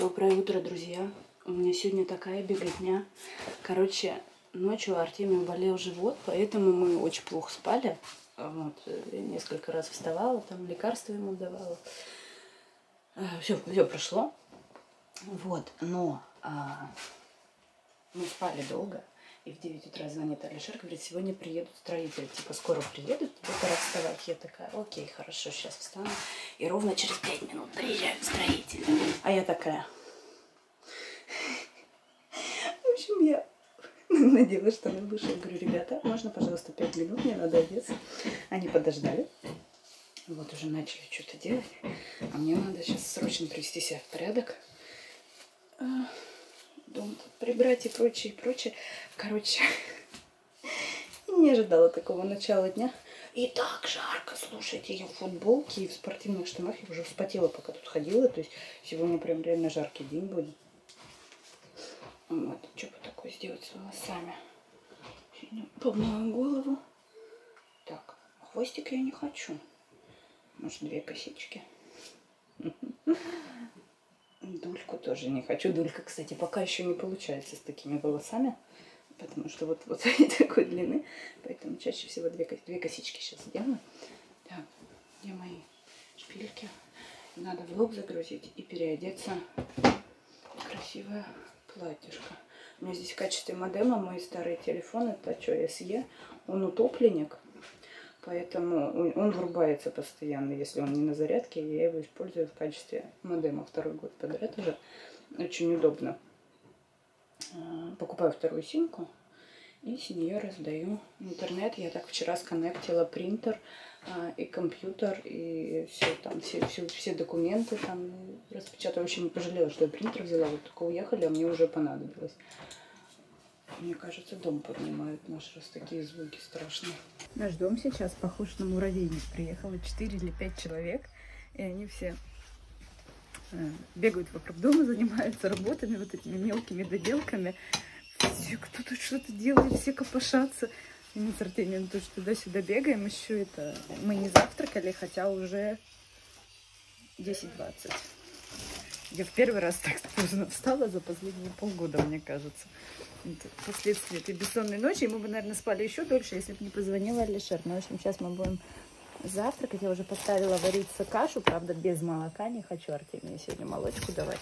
Доброе утро, друзья. У меня сегодня такая беготня. Короче, ночью у Артемия болел живот, поэтому мы очень плохо спали. Вот, я несколько раз вставала, там лекарства ему давала. Все, все прошло. Вот, но а, мы спали долго. И в 9 утра звонит Алишер, говорит, сегодня приедут строители. Типа, скоро приедут, тебе пора вставать. Я такая, окей, хорошо, сейчас встану. И ровно через 5 минут приезжают строители. А я такая... В общем, я надела штаны выше. Говорю, ребята, можно, пожалуйста, 5 минут, мне надо одеться. Они подождали. Вот уже начали что-то делать. А мне надо сейчас срочно привести себя в порядок. Дом прибрать и прочее, и прочее. Короче, не ожидала такого начала дня. И так жарко, слушайте, я в футболке и в спортивных штанах. Я уже вспотела, пока тут ходила. То есть сегодня прям реально жаркий день будет. Вот, что бы такое сделать с волосами? Помою голову. Так, хвостик я не хочу. Может, две косички. Тоже не хочу. Дулька, кстати, пока еще не получается с такими волосами. Потому что вот, вот они такой длины. Поэтому чаще всего две, две косички сейчас сделаю. Так, где мои шпильки? Надо влог загрузить и переодеться в красивое платьишко. У меня здесь в качестве модема мой старый телефон. Это что, SE. Он утопленник. Поэтому он врубается постоянно, если он не на зарядке. Я его использую в качестве модема второй год подряд уже. Очень удобно. А, покупаю вторую симку и с нее раздаю интернет. Я так вчера сконнектила принтер а, и компьютер, и все там, все, все, все документы там распечатала. Очень не пожалела, что я принтер взяла. Вот только уехали, а мне уже понадобилось. Мне кажется, дом поднимают наш, раз такие звуки страшные. Наш дом сейчас похож на муравейник. Приехало 4 или 5 человек, и они все э, бегают вокруг дома, занимаются работами, вот этими мелкими доделками. Кто тут что-то делает, все копошатся. И мы с Артемием тоже туда-сюда бегаем. Еще это... Мы не завтракали, хотя уже 10-20. Я в первый раз так поздно встала за последние полгода, мне кажется. Это последствия этой бессонной ночи. И мы бы, наверное, спали еще дольше, если бы не позвонила Алишер. Ну, в общем, сейчас мы будем завтракать. Я уже поставила вариться кашу, правда, без молока. Не хочу Артемию сегодня молочку давать.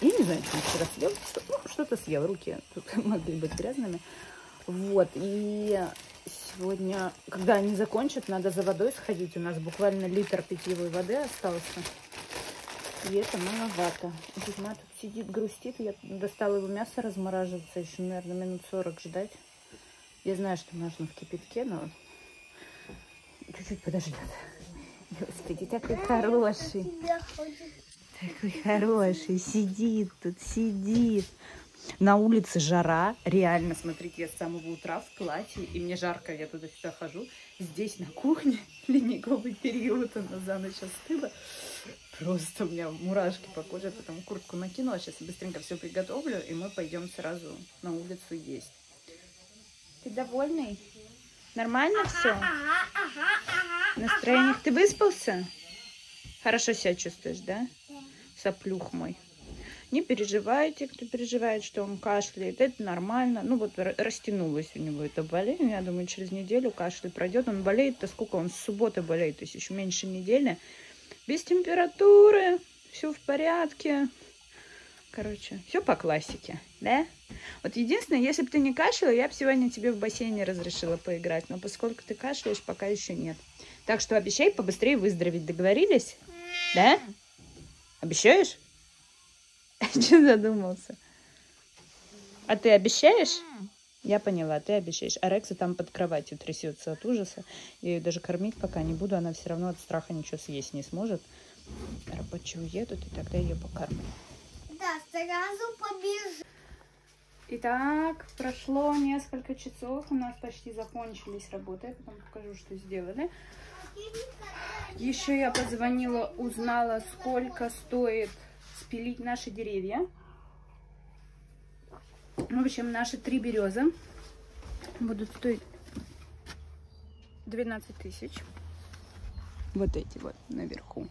Я не знаю, что он вчера съел. Ну, что-то съел. Руки тут могли быть грязными. Вот. И сегодня, когда они закончат, надо за водой сходить. У нас буквально литр питьевой воды остался. И это маловато. Кузьма тут сидит, грустит. Я достала его мясо размораживаться. Еще, наверное, минут 40 ждать. Я знаю, что нужно в кипятке, но чуть-чуть подождет. Господи, такой хороший. Такой хороший. Сидит тут, сидит. На улице жара. Реально, смотрите, я с самого утра в платье. И мне жарко, я туда-сюда хожу. Здесь на кухне ледниковый период. Она за ночь остыла. Просто у меня мурашки по коже, потом куртку накинула. Сейчас быстренько все приготовлю, и мы пойдем сразу на улицу есть. Ты довольный? Нормально все? Настроение? Ты выспался? Хорошо себя чувствуешь, да? Соплюх мой. Не переживайте, кто переживает, что он кашляет. Это нормально. Ну вот растянулось у него это болезнь. Я думаю, через неделю кашель пройдет. Он болеет-то сколько? Он с субботы болеет, то есть еще меньше недели без температуры, все в порядке. Короче, все по классике, да? Вот единственное, если бы ты не кашляла, я бы сегодня тебе в бассейне разрешила поиграть. Но поскольку ты кашляешь, пока еще нет. Так что обещай побыстрее выздороветь. Договорились? Да? Обещаешь? Че задумался? А ты обещаешь? Я поняла, ты обещаешь. А Рекса там под кроватью трясется от ужаса. Я ее даже кормить пока не буду. Она все равно от страха ничего съесть не сможет. Рабочие уедут, и тогда ее покормлю. Да, сразу побежу. Итак, прошло несколько часов. У нас почти закончились работы. Я потом покажу, что сделали. Еще я позвонила, узнала, сколько стоит спилить наши деревья. В общем, наши три березы будут стоить 12 тысяч. Вот эти вот наверху.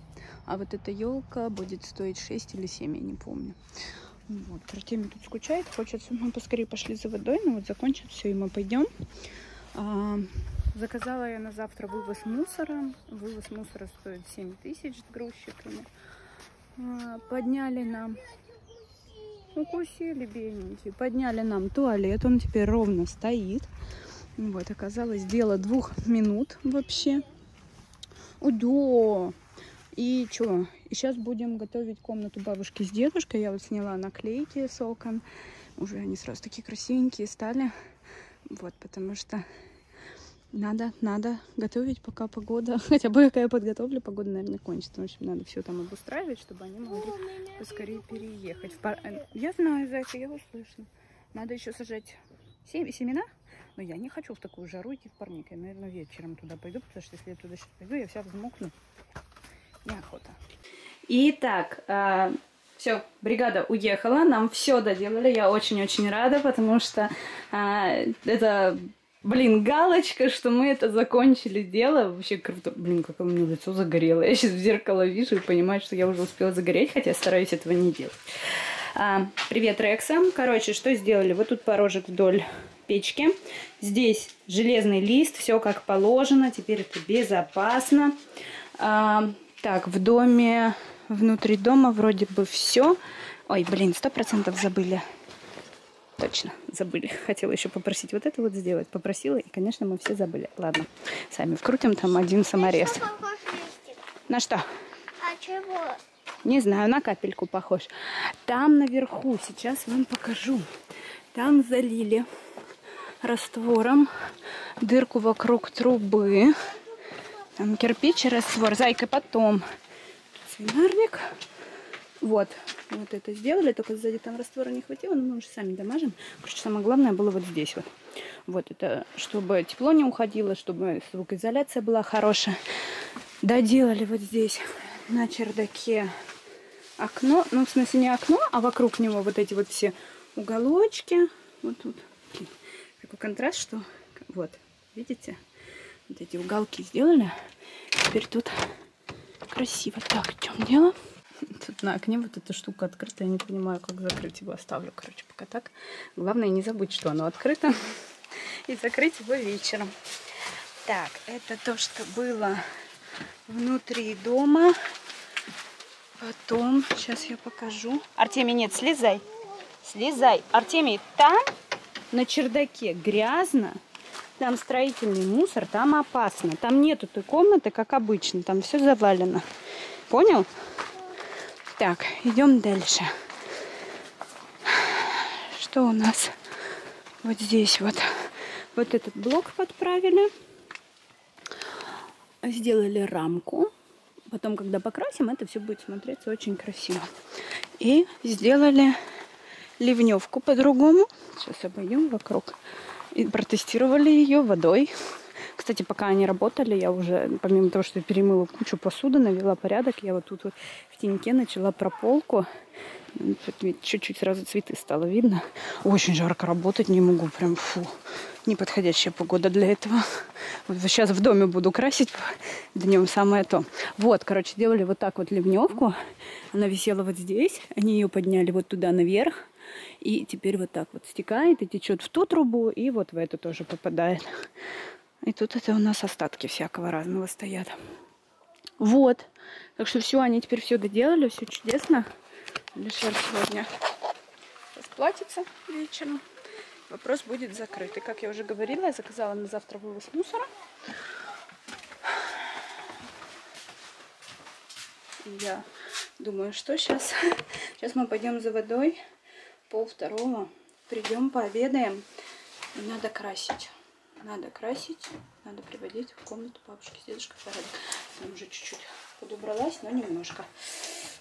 А вот эта елка будет стоить 6 или 7, я не помню. Вот, Артемий тут скучает, хочет, мы поскорее пошли за водой, но вот закончит все, и мы пойдем. А, заказала я на завтра вывоз мусора. Вывоз мусора стоит 7 тысяч с грузчиками. А, подняли нам... Укусили бедненькие. Подняли нам туалет, он теперь ровно стоит. Вот, оказалось, дело двух минут вообще. О, да! И что? И сейчас будем готовить комнату бабушки с дедушкой. Я вот сняла наклейки с окон. Уже они сразу такие красивенькие стали. Вот, потому что надо, надо готовить, пока погода, хотя бы какая я подготовлю, погода, наверное, кончится. В общем, надо все там обустраивать, чтобы они могли поскорее переехать. Пар... Э, я знаю, зайка, я услышала. Надо еще сажать сем... семена, но я не хочу в такую жару идти в парник. Я, наверное, вечером туда пойду, потому что если я туда сейчас пойду, я вся взмокну. Неохота. Итак, а, все, бригада уехала, нам все доделали, я очень-очень рада, потому что а, это, блин, галочка, что мы это закончили дело, вообще круто, блин, как у меня лицо загорело, я сейчас в зеркало вижу и понимаю, что я уже успела загореть, хотя стараюсь этого не делать. А, привет, Рекса. Короче, что сделали? Вот тут порожек вдоль печки. Здесь железный лист, все как положено. Теперь это безопасно. А, так, в доме, внутри дома вроде бы все. Ой, блин, сто процентов забыли. Точно, забыли. Хотела еще попросить вот это вот сделать. Попросила, и, конечно, мы все забыли. Ладно, сами вкрутим там один саморез. На что? А чего? Не знаю, на капельку похож. Там наверху, сейчас вам покажу. Там залили раствором дырку вокруг трубы. Там кирпич и раствор. Зайка потом. Свинарник. Вот. Вот это сделали. Только сзади там раствора не хватило. Но мы уже сами домажем. Короче, самое главное было вот здесь вот. Вот это, чтобы тепло не уходило, чтобы звукоизоляция была хорошая. Доделали вот здесь на чердаке окно. Ну, в смысле, не окно, а вокруг него вот эти вот все уголочки. Вот тут. Такой контраст, что... Вот, видите? Вот эти уголки сделали. Теперь тут красиво. Так, в чем дело? Тут на окне вот эта штука открыта. Я не понимаю, как закрыть его. Оставлю, короче, пока так. Главное не забыть, что оно открыто. И закрыть его вечером. Так, это то, что было внутри дома. Потом, сейчас я покажу. Артемий, нет, слезай. Слезай. Артемий, там на чердаке грязно. Там строительный мусор, там опасно. Там нету той комнаты, как обычно. Там все завалено. Понял? Так, идем дальше. Что у нас вот здесь вот? Вот этот блок подправили. Сделали рамку. Потом, когда покрасим, это все будет смотреться очень красиво. И сделали ливневку по-другому. Сейчас обойдем вокруг и протестировали ее водой. Кстати, пока они работали, я уже, помимо того, что перемыла кучу посуды, навела порядок, я вот тут вот в теньке начала прополку. Чуть-чуть сразу цветы стало видно. Очень жарко работать не могу, прям фу. Неподходящая погода для этого. Вот сейчас в доме буду красить днем самое то. Вот, короче, делали вот так вот ливневку. Она висела вот здесь. Они ее подняли вот туда наверх. И теперь вот так вот стекает и течет в ту трубу, и вот в эту тоже попадает. И тут это у нас остатки всякого разного стоят. Вот. Так что все, они теперь все доделали, все чудесно. Лишер сегодня расплатится вечером. Вопрос будет закрыт. И как я уже говорила, я заказала на завтра вывоз мусора. Я думаю, что сейчас? Сейчас мы пойдем за водой пол второго. Придем, пообедаем. Надо красить. Надо красить. Надо приводить в комнату бабушки с дедушкой в порядок. Там уже чуть-чуть подубралась, но немножко.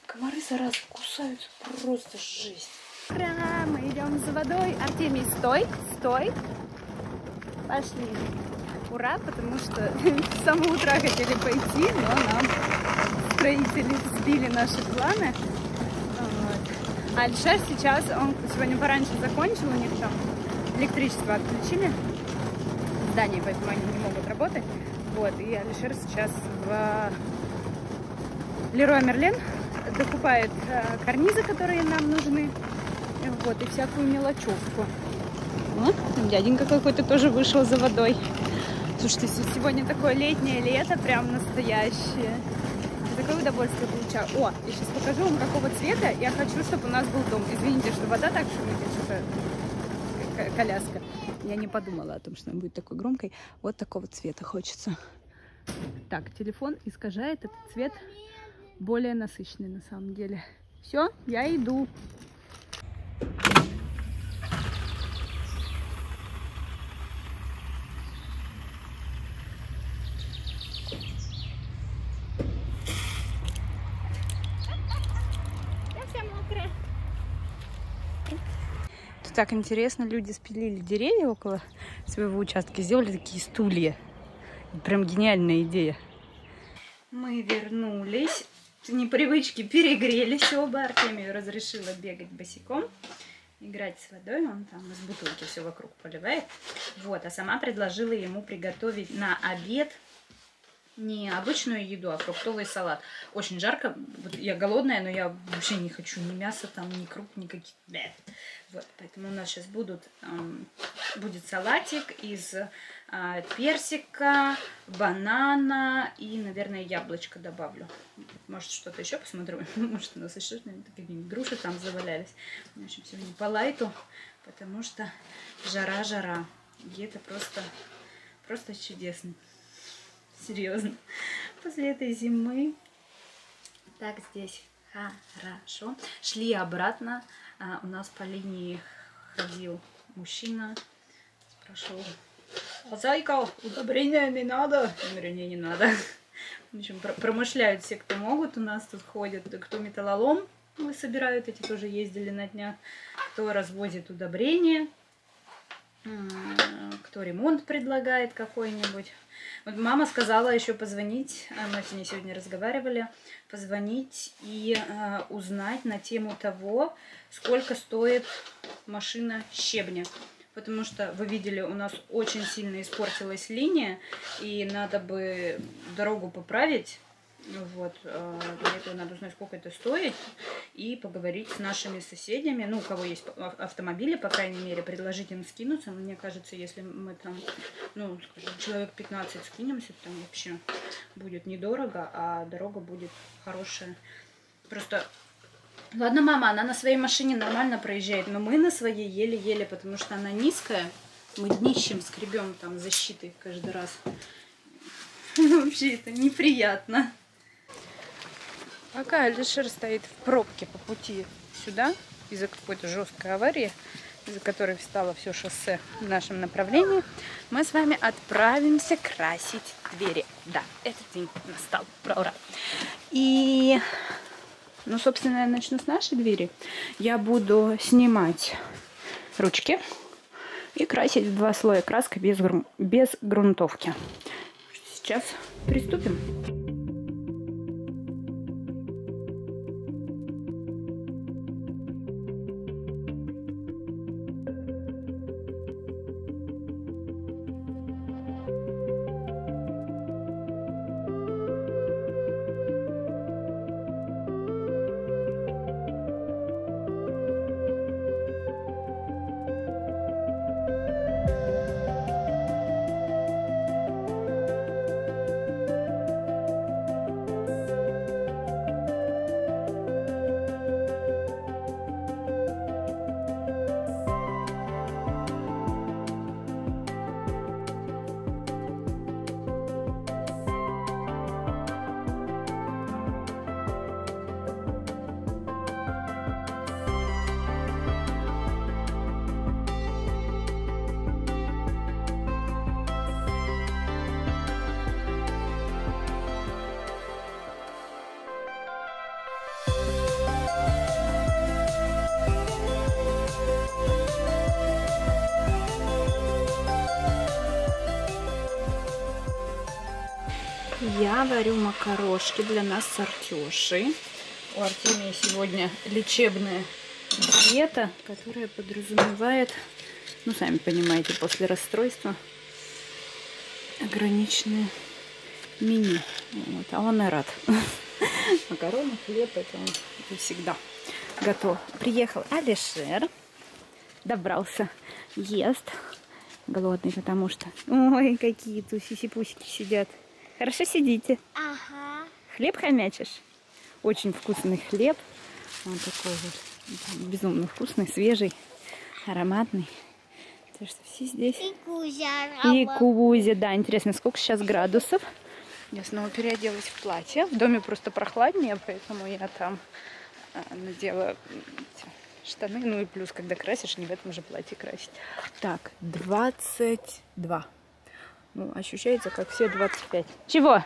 Комары, зараза, кусаются. Просто жесть. Ура! Мы идем за водой. Артемий, стой, стой. Пошли. Ура, потому что с самого утра хотели пойти, но нам строители сбили наши планы. А Альшер сейчас, он сегодня пораньше закончил, у них там электричество отключили здании, поэтому они не могут работать. Вот, и Алишер сейчас в Леруа Мерлен докупает э, карнизы, которые нам нужны. Вот, и всякую мелочевку. Вот, дяденька какой-то тоже вышел за водой. Слушайте, сегодня такое летнее лето, прям настоящее. Такое удовольствие получаю. О, я сейчас покажу вам, какого цвета я хочу, чтобы у нас был дом. Извините, что вода так шумит, что коляска. Я не подумала о том, что она будет такой громкой. Вот такого цвета хочется. Так, телефон искажает этот цвет более насыщенный на самом деле. Все, я иду. Тут так интересно, люди спилили деревья около своего участка, сделали такие стулья. Прям гениальная идея. Мы вернулись. Непривычки перегрелись оба. Артемию разрешила бегать босиком, играть с водой. Он там из бутылки все вокруг поливает. Вот, а сама предложила ему приготовить на обед не обычную еду, а фруктовый салат. Очень жарко. Вот я голодная, но я вообще не хочу ни мяса, там, ни круп, ни каких. Вот, поэтому у нас сейчас будут, эм, будет салатик из э, персика, банана и, наверное, яблочко добавлю. Может, что-то еще посмотрю. Может, у нас еще какие-нибудь груши там завалялись. В общем, сегодня по лайту, потому что жара-жара. И это просто, просто чудесно. Серьезно. После этой зимы так здесь хорошо. Шли обратно. А у нас по линии ходил мужчина. Спрашивал, а зайка, удобрения не надо? Я говорю, не, надо. В общем, промышляют все, кто могут. У нас тут ходят, кто металлолом мы собирают, эти тоже ездили на днях, кто развозит удобрения, кто ремонт предлагает какой-нибудь. Вот мама сказала еще позвонить, а мы с ней сегодня разговаривали, позвонить и э, узнать на тему того, сколько стоит машина щебня. Потому что, вы видели, у нас очень сильно испортилась линия, и надо бы дорогу поправить вот, э, для этого надо узнать, сколько это стоит, и поговорить с нашими соседями, ну, у кого есть автомобили, по крайней мере, предложить им скинуться. Мне кажется, если мы там, ну, скажем, человек 15 скинемся, там вообще будет недорого, а дорога будет хорошая. Просто Ладно, мама, она на своей машине нормально проезжает, но мы на своей еле-еле, потому что она низкая. Мы днищем скребем там защиты каждый раз. Вообще это неприятно. Пока Алишер стоит в пробке по пути сюда, из-за какой-то жесткой аварии, из-за которой встало все шоссе в нашем направлении, мы с вами отправимся красить двери. Да, этот день настал. Ура, ура. И, ну, собственно, я начну с нашей двери. Я буду снимать ручки и красить в два слоя краской без, гру без грунтовки. Сейчас приступим. Я варю макарошки для нас с Артешей. У Артемии сегодня лечебная диета, которая подразумевает, ну, сами понимаете, после расстройства ограниченное меню. Вот, а он и рад. Макароны, хлеб, это он всегда готов. Приехал Алишер, добрался, ест. Голодный, потому что... Ой, какие тут сисипусики сидят. Хорошо сидите. Ага. Хлеб хомячишь? Очень вкусный хлеб. Он такой вот безумно вкусный, свежий, ароматный. Так что все здесь. И Кузя. И Кузя, да, интересно, сколько сейчас градусов? Я снова переоделась в платье. В доме просто прохладнее, поэтому я там а, надела штаны. Ну и плюс, когда красишь, не в этом же платье красить. Так, 22. Ну, ощущается, как все 25. Чего?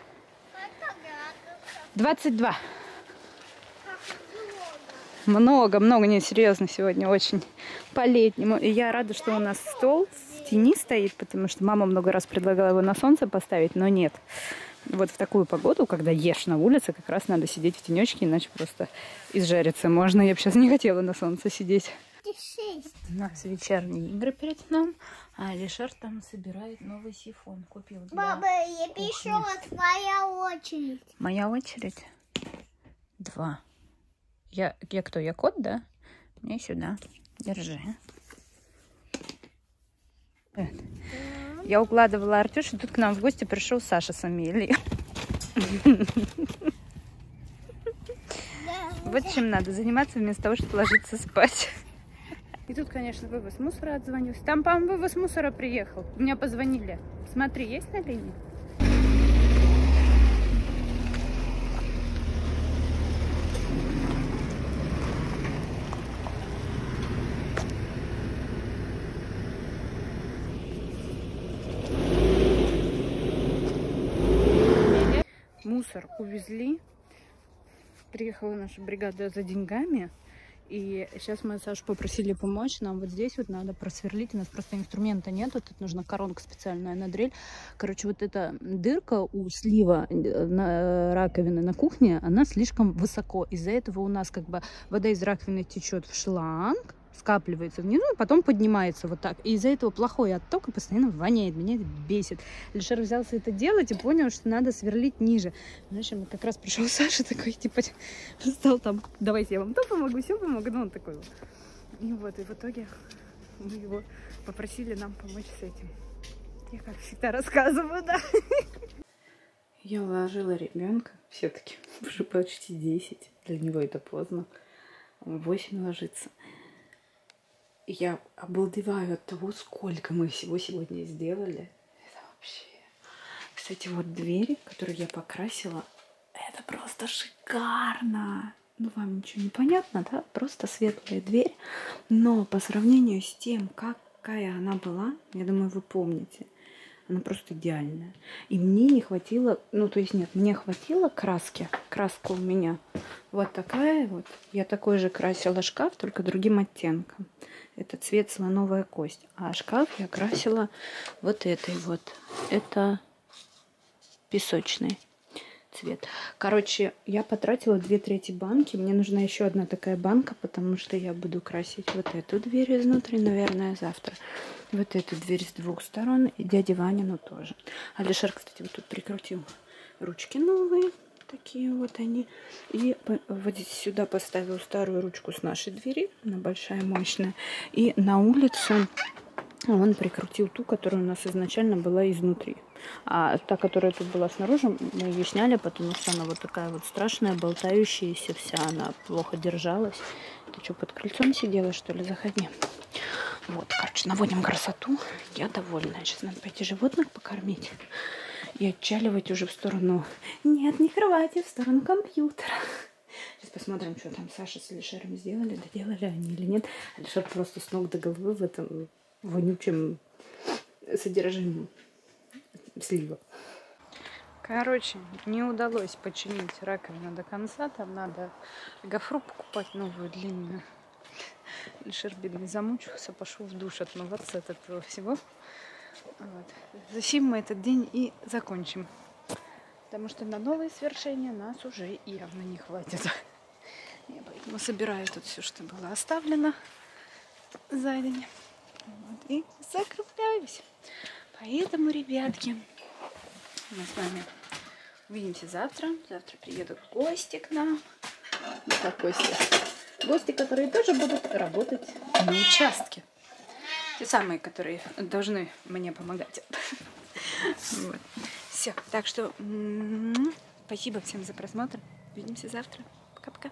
22. Много, много, не серьезно сегодня очень по-летнему. И я рада, что у нас стол в тени стоит, потому что мама много раз предлагала его на солнце поставить, но нет. Вот в такую погоду, когда ешь на улице, как раз надо сидеть в тенечке, иначе просто изжариться можно. Я бы сейчас не хотела на солнце сидеть. У нас вечерние игры перед сном, а Алишер там собирает новый сифон. Купил для... Баба, я пишу, твоя очередь. Моя очередь. Два. Я, я кто? Я кот, да? Мне сюда. Держи. Я укладывала Артюшу, тут к нам в гости пришел Саша с Амелией. Вот чем надо заниматься вместо того, чтобы ложиться спать. И тут, конечно, вывоз мусора отзвонился. Там, по-моему, вывоз мусора приехал. Меня позвонили. Смотри, есть на линии? Мусор увезли. Приехала наша бригада за деньгами. И сейчас мы Сашу попросили помочь. Нам вот здесь вот надо просверлить. У нас просто инструмента нету. Тут нужна коронка специальная на дрель. Короче, вот эта дырка у слива на раковины на кухне, она слишком высоко. Из-за этого у нас как бы вода из раковины течет в шланг, скапливается внизу, и потом поднимается вот так. И из-за этого плохой отток и постоянно воняет. Меня это бесит. Лишер взялся это делать и понял, что надо сверлить ниже. Знаешь, мы как раз пришел Саша такой, типа, стал там, давайте я вам то помогу, все помогу. Ну, он такой вот. И вот, и в итоге мы его попросили нам помочь с этим. Я, как всегда, рассказываю, да. Я уложила ребенка все-таки уже почти 10. Для него это поздно. Он в 8 ложится я обалдеваю от того, сколько мы всего сегодня сделали. Это вообще... Кстати, вот двери, которые я покрасила, это просто шикарно. Ну, вам ничего не понятно, да? Просто светлая дверь. Но по сравнению с тем, какая она была, я думаю, вы помните, она просто идеальная. И мне не хватило, ну, то есть нет, мне хватило краски. Краска у меня вот такая вот. Я такой же красила шкаф, только другим оттенком. Это цвет слоновая кость. А шкаф я красила вот этой вот. Это песочный цвет. Короче, я потратила две трети банки. Мне нужна еще одна такая банка, потому что я буду красить вот эту дверь изнутри, наверное, завтра. Вот эту дверь с двух сторон. И дядя Ваня, ну тоже. Алишер, кстати, вот тут прикрутил ручки новые. Такие вот они. И вот сюда поставил старую ручку с нашей двери. Она большая, мощная. И на улице он прикрутил ту, которая у нас изначально была изнутри. А та, которая тут была снаружи, мы ее сняли, потому что она вот такая вот страшная, болтающаяся вся. Она плохо держалась. Ты что, под крыльцом сидела, что ли? Заходи. Вот, короче, наводим красоту. Я довольна. Сейчас надо пойти животных покормить и отчаливать уже в сторону... Нет, не кровати, в сторону компьютера. Сейчас посмотрим, что там Саша с Алишером сделали, доделали они или нет. Алишер просто с ног до головы в этом вонючем содержимом слива. Короче, не удалось починить раковину до конца. Там надо гофру покупать новую длинную. Алишер бедный замучился, пошел в душ отмываться от этого всего. Вот. Засим мы этот день и закончим. Потому что на новые свершения нас уже явно не хватит. Я поэтому собираю тут все, что было оставлено за день. Вот, и закругляюсь. Поэтому, ребятки, мы с вами Увидимся завтра. Завтра приедут гости к нам. Ну, как гости? Гости, которые тоже будут работать на участке. Те самые, которые должны мне помогать. Все. Так что м, спасибо всем за просмотр. Увидимся завтра. Пока-пока.